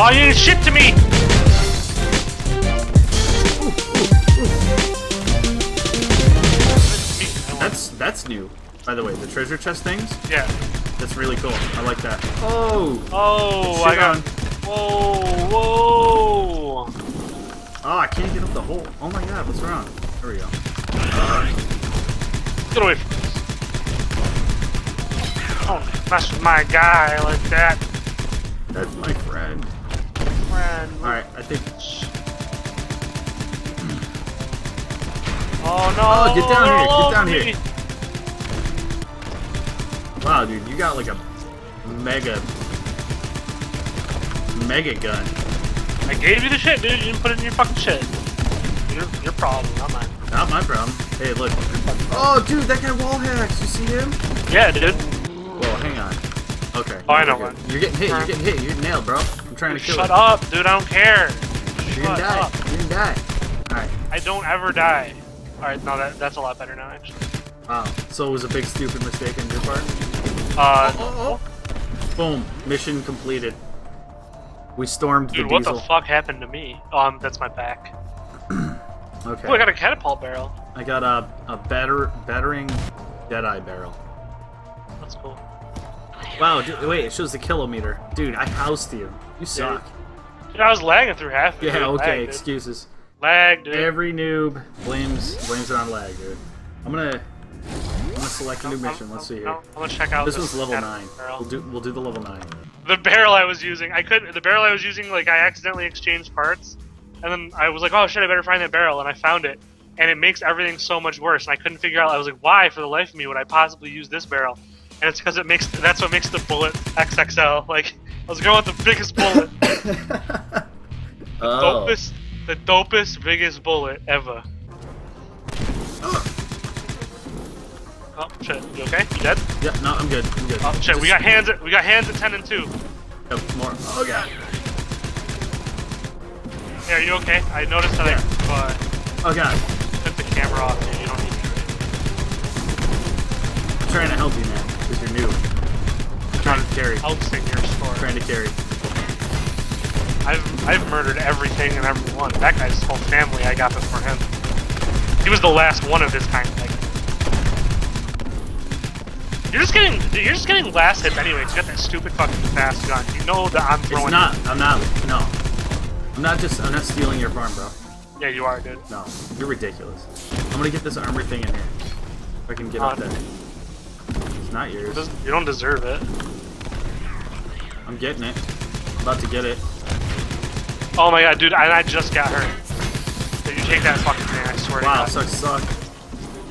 Oh, you shit to me! That's that's new. By the way, the treasure chest things. Yeah. That's really cool. I like that. Oh. Oh, I got. on. Whoa, whoa! Oh, I can't get up the hole. Oh my god, what's wrong? There we go. Get away from this. Don't mess with my guy like that. That's my friend. Friend. Alright, I think. Oh no! Oh, get down here, get down over here. Wow, dude, you got like a mega. Mega gun. I gave you the shit, dude. You didn't put it in your fucking shit. Your, your problem, not mine. Not my problem. Hey, look. Oh, dude, that guy wall hacks. You see him? Yeah, dude. Whoa, hang on. Okay. Oh, I know one. You're getting hit. You're getting hit. You're nailed, bro. I'm trying to kill Shut you. up, dude. I don't care. You're gonna die. up. You're gonna die. Alright. I don't ever die. Alright, no, that, that's a lot better now, actually. Wow. So it was a big stupid mistake on your part? Uh, Oh, Boom. Mission completed. We stormed dude, the what diesel. the fuck happened to me? Um, that's my back. Okay. Oh, I got a catapult barrel. I got a, a batter, battering Deadeye barrel. That's cool. Wow, dude, wait, it shows the kilometer. Dude, I housed you. You suck. Dude, I was lagging through half of it. Yeah, Lag, okay, dude. excuses. Lag, dude. Every noob blames blames it on lag, dude. I'm gonna I'm gonna select a new mission. Let's see here. I'm, I'm gonna check out This this one's level nine. barrel. We'll do we'll do the level nine. the barrel I was using, I couldn't. The barrel I was using, like I accidentally exchanged parts, and then I was like, "Oh shit, I better find that barrel," and I found it, and it makes everything so much worse. And I couldn't figure out. I was like, "Why, for the life of me, would I possibly use this barrel?" And it's because it makes that's what makes the bullet XXL. Like I was going with the biggest bullet, oh. dopest, the dopest, biggest bullet ever. Oh shit, you okay? You dead? Yeah, no, I'm good. I'm good. Oh shit, we got hands at we got hands at ten and two. Yep, more. Oh god. Hey, are you okay? I noticed that I uh, Oh god. took the camera off. Dude. You don't need to. I'm trying to help you, man, because you're new. I'm trying to carry. Helps in your store. trying to carry. I've I've murdered everything and everyone. That guy's whole family I got before him. He was the last one of his kind. Like, you're just getting you're just getting last hit anyway. You got that stupid fucking fast gun. You know that I'm throwing. It's not. I'm not. No. I'm not just. I'm not stealing your farm, bro. Yeah, you are, dude. No, you're ridiculous. I'm gonna get this armor thing in here. If I can get Oh, up there. It's not yours. doesn't- you don't deserve it. I'm getting it. I'm about to get it. Oh my god, dude! I, I just got hurt. Did you take that fucking thing? I swear Wow, to God. sucks suck.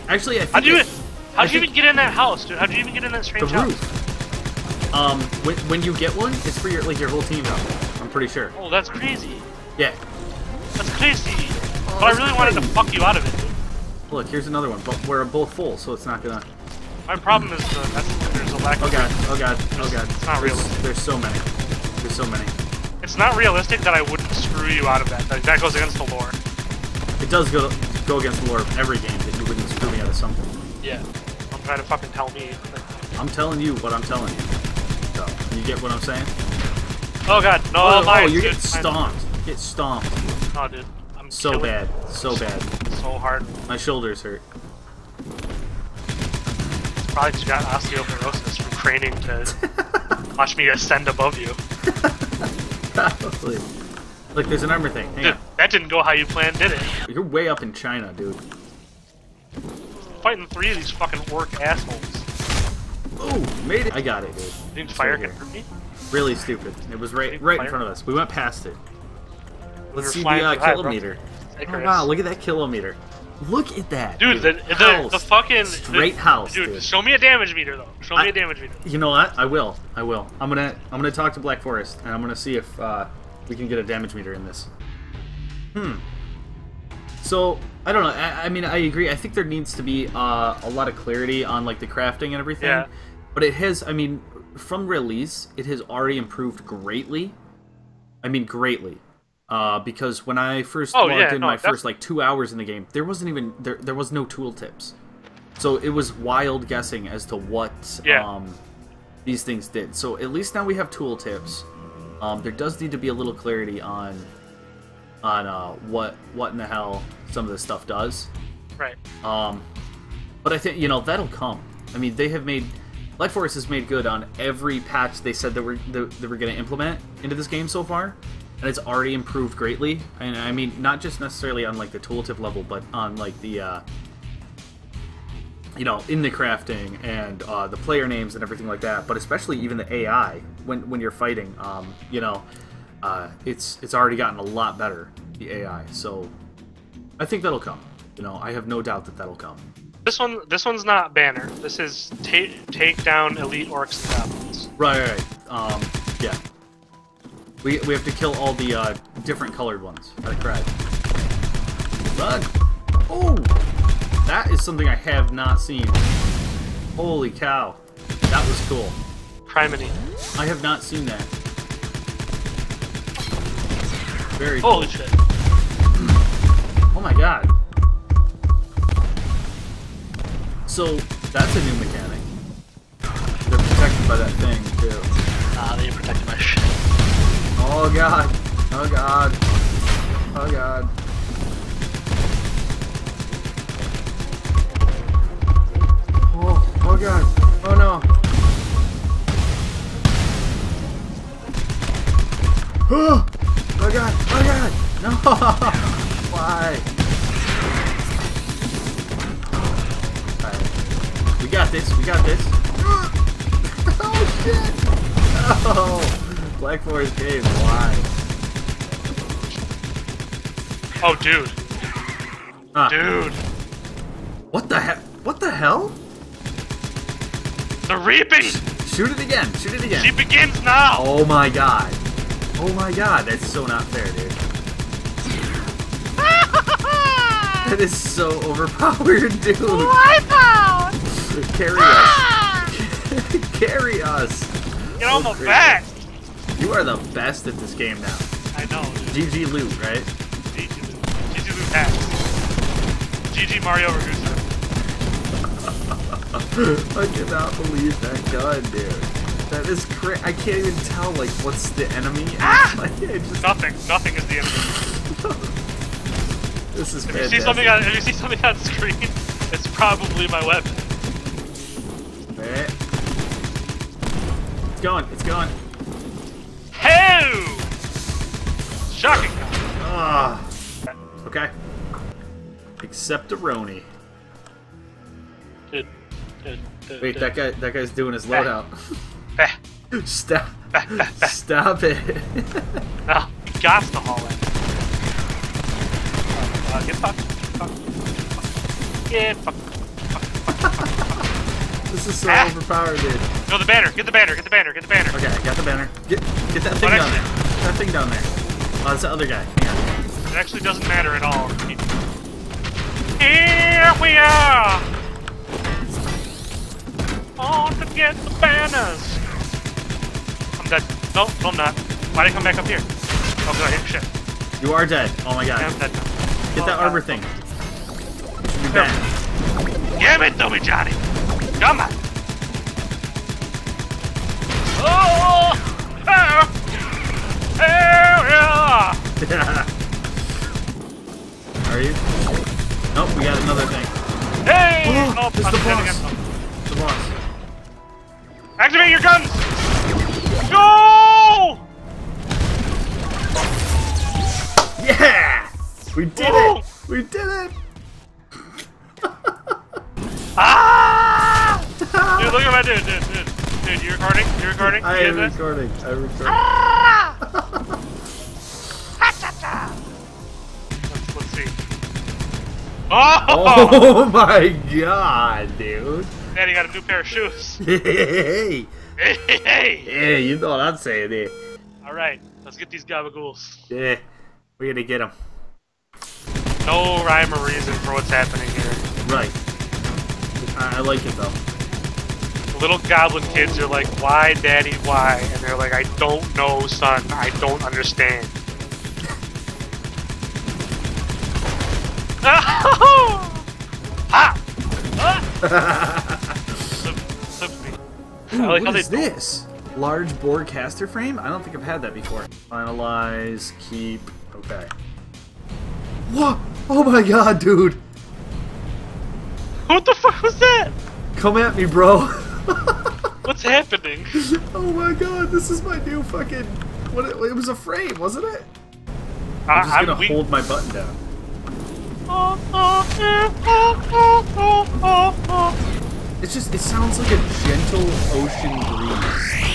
Actually, I think How'd you it- how'd you even get in that house, dude? How'd you even get in that the strange house? roof. Um, when, when you get one, it's for your like your whole team though. I'm pretty sure. Oh, that's crazy. Yeah. That's crazy. But I really wanted to fuck you out of it. Dude. Look, here's another one, but we're both full, so it's not gonna. My problem is the, there's a lack Oh of. god. Oh god. Oh god. It's not there's, realistic. there's so many. There's so many. It's not realistic that I wouldn't screw you out of that. Like, that goes against the lore. It does go go against the lore of every game that you wouldn't screw me out of something. Yeah. I'm trying to fucking tell me. I'm telling you what I'm telling you. So, you get what I'm saying? Oh god, no, Oh, mine, oh you're dude. getting stomped. Get stomped. Oh, dude. I'm So bad. So bad. So hard. My shoulders hurt. Probably just got osteoporosis from training to watch me ascend above you. Probably. Look, there's an armor thing. Hang Dude, that didn't go how you planned, did it? You're way up in China, dude. Fighting three of these fucking orc assholes. Oh, made it. I got it, dude. It's fire right can hurt me? Really stupid. It was right, right in front of us. We went past it. Let's were see the uh, high, kilometer. Oh, wow, look at that kilometer. Look at that, Dude, the, the, House. the fucking straight the, house, dude, dude. Show me a damage meter though. Show me I- a damage meter. You know what? I will. I will. I'm gonna. I'm gonna talk to Black Forest, and I'm gonna see if uh, we can get a damage meter in this. Hmm. So I don't know. I, I mean, I agree. I think there needs to be uh, a lot of clarity on like the crafting and everything. Yeah. But it has. I mean, from release, it has already improved greatly. I mean, greatly. Uh, because when I first Oh, logged yeah, in no, my that's- first like two hours in the game, there wasn't even there. There was no tooltips. So it was wild guessing as to what Yeah. um, these things did. So at least now we have tooltips. Um, there does need to be a little clarity on on uh, what what in the hell some of this stuff does. Right. Um, but I think you know that'll come. I mean, they have made Black Forest has made good on every patch they said that we're that, that we're going to implement into this game so far, and it's already improved greatly. And I mean, not just necessarily on like the tooltip level, but on like the uh, you know in the crafting and uh, the player names and everything like that. But especially even the AI when when you're fighting, um, you know, uh, it's it's already gotten a lot better the AI. So I think that'll come. You know, I have no doubt that that'll come. This one, this one's not banner. This is take take down elite orcs and goblins. Right, right, right. Um, yeah. We, we have to kill all the uh, different colored ones. I cried. Run! Oh! That is something I have not seen. Holy cow. That was cool. Criminy. I have not seen that. Very cool. Holy shit. Oh my god. So, that's a new mechanic. They're protected by that thing, too. Ah, they protected my shit. Oh god. Oh god. Oh god. Oh, oh god. Oh no. Oh, oh god. Oh god. No. Why? We got this. We got this. oh shit. No. Oh. Black Forest Cave. Why? Oh, dude. Ah. Dude. What the heck? What the hell? The reaping! Shoot it again. Shoot it again. She begins now! Oh my god. Oh my god. That's so not fair, dude. That is so overpowered, dude. Wipeout! Carry us. Carry us. Get on the crazy. back! You are the best at this game now. I know. GG loot, right? GG Luke. GG Luke hacks. GG Mario Ragusa. I cannot believe that gun, dude. That is crazy. I can't even tell, like, what's the enemy. Ah! like, just- Nothing. Nothing is the enemy. this is If you see something on if you see something on screen, it's probably my weapon. Eh. It's going. It's going. Shocking. Ah. Okay. Except Aroni. Wait, that guy. That guy's doing his loadout. Stop. Stop it. You got to haul it. Uh, get fucked. Get fucked. Get fucked. This is so Ah. overpowered, dude. Go the banner. Get the banner. Get the banner. Get the banner. Okay, I got the banner. Get get that thing Oh, down there. Get that thing down there. Oh, it's the other guy. It actually doesn't matter at all. Here we are. On to get the banners. I'm dead. No, no, I'm not. Why did I come back up here? Oh, god, I hit shit. You are dead. Oh my god. Yeah, I'm dead now. Get Oh, that God. armor thing. Should be back. Give it to me, Johnny. Come on. Oh! Hell yeah! Are you? Nope, we got another thing. Hey! Oh, it's the boss. Oh. The boss. Activate your guns! Go! Yeah! We did Woo! it! We did it! Ah! Dude, look at my dude, dude, dude. Dude, you recording? You recording? I You am recording. I'm recording. Ah! Let's, let's see. Oh! Oh my god, dude. Daddy got a new pair of shoes. Hey, hey, Hey, you know what I'm saying there. Alright, let's get these gabagools. Yeah, we're gonna get him. No rhyme or reason for what's happening here. Right. I, I like it though. Little goblin kids are like, why, daddy, why? And they're like, I don't know, son. I don't understand. Ah! Me. Like what they this? Large bore caster frame? I don't think I've had that before. Finalize, keep, okay. What? Oh my god, dude! What the fuck was that? Come at me, bro! What's happening? oh my god, this is my new fucking... What? It, it was a frame, wasn't it? I, I'm just I'm gonna weak. hold my button down. It's just, it sounds like a gentle ocean breeze.